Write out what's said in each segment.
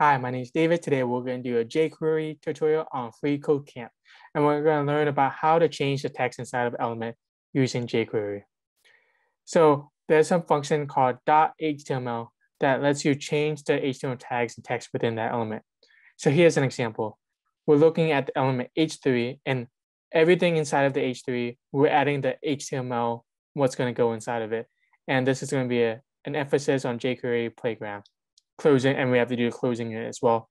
Hi, my name is David. Today we're going to do a jQuery tutorial on FreeCodeCamp. And we're going to learn about how to change the text inside of Element using jQuery. So there's some function called .html that lets you change the HTML tags and text within that element. So here's an example. We're looking at the element H3 and everything inside of the H3, we're adding the HTML, what's going to go inside of it. And this is going to be a, an emphasis on jQuery Playground closing, and we have to do closing it as well.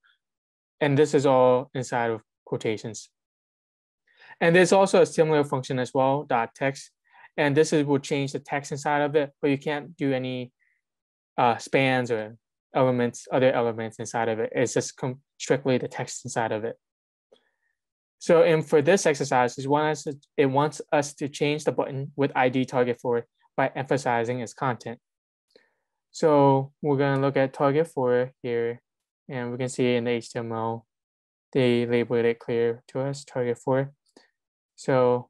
And this is all inside of quotations. And there's also a similar function as well, dot text. And this is, will change the text inside of it, but you can't do any uh, spans or elements, other elements inside of it. It's just strictly the text inside of it. So and for this exercise, it wants, to, it wants us to change the button with ID target 4 by emphasizing its content. So we're going to look at target 4 here, and we can see in the HTML, they labeled it clear to us, target 4. So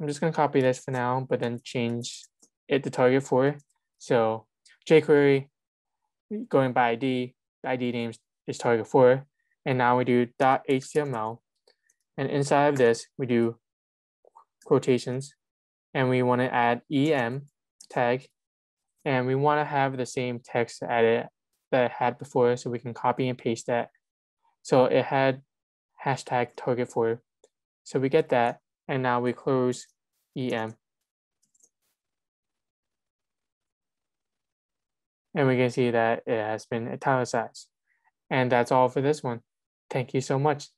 I'm just going to copy this for now, but then change it to target 4. So jQuery, going by ID, the ID name is target 4. and now we do .html, and inside of this, we do quotations, and we want to add em tag and we want to have the same text edit that it had before so we can copy and paste that. So it had hashtag target 4. So we get that and now we close EM. And we can see that it has been italicized. And that's all for this one. Thank you so much.